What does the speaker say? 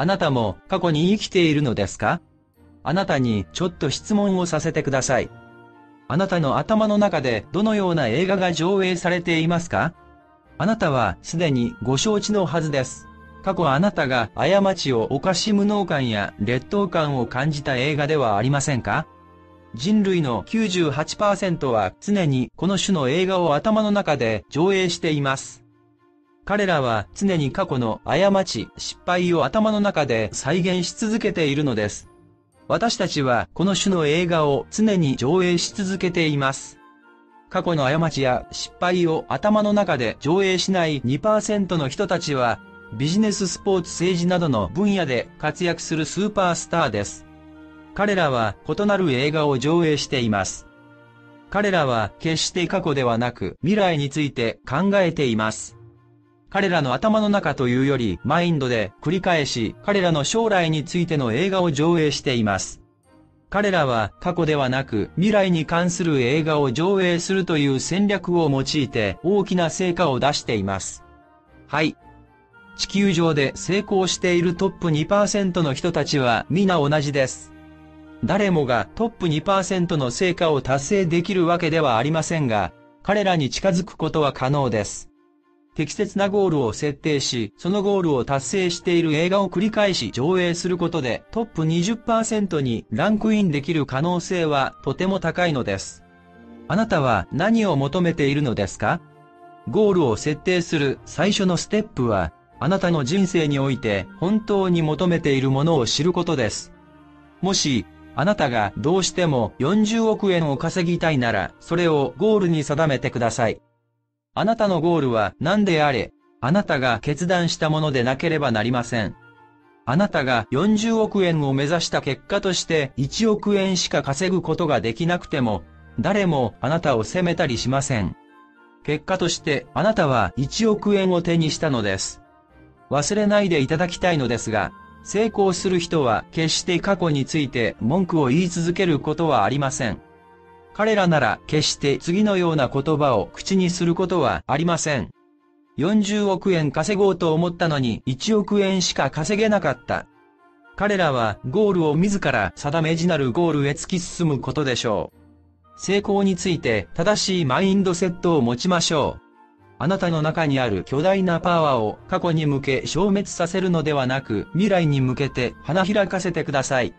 あなたも過去に生きているのですか？あなたにちょっと質問をさせてください。あなたの頭の中でどのような映画が上映されていますか？あなたはすでにご承知のはずです。過去あなたが過ちを犯し無能感や劣等感を感じた映画ではありませんか？人類の98%は常にこの種の映画を頭の中で上映しています。彼らは常に過去の過ち、失敗を頭の中で再現し続けているのです。私たちはこの種の映画を常に上映し続けています。過去の過ちや失敗を頭の中で上映しない2%の人たちはビジネススポーツ政治などの分野で活躍するスーパースターです。彼らは異なる映画を上映しています。彼らは決して過去ではなく未来について考えています。彼らの頭の中というよりマインドで繰り返し彼らの将来についての映画を上映しています。彼らは過去ではなく未来に関する映画を上映するという戦略を用いて大きな成果を出しています。はい。地球上で成功しているトップ2%の人たちは皆同じです。誰もがトップ2%の成果を達成できるわけではありませんが、彼らに近づくことは可能です。適切なゴールを設定し、そのゴールを達成している映画を繰り返し上映することでトップ20%にランクインできる可能性はとても高いのです。あなたは何を求めているのですか？ゴールを設定する最初のステップは、あなたの人生において本当に求めているものを知ることです。もし、あなたがどうしても40億円を稼ぎたいなら、それをゴールに定めてください。あなたのゴールは何であれ、あなたが決断したものでなければなりません。あなたが40億円を目指した結果として1億円しか稼ぐことができなくても、誰もあなたを責めたりしません。結果としてあなたは1億円を手にしたのです。忘れないでいただきたいのですが、成功する人は決して過去について文句を言い続けることはありません。彼らなら決して次のような言葉を口にすることはありません。40億円稼ごうと思ったのに1億円しか稼げなかった。彼らはゴールを自ら定めじなるゴールへ突き進むことでしょう。成功について正しいマインドセットを持ちましょう。あなたの中にある巨大なパワーを過去に向け消滅させるのではなく未来に向けて花開かせてください。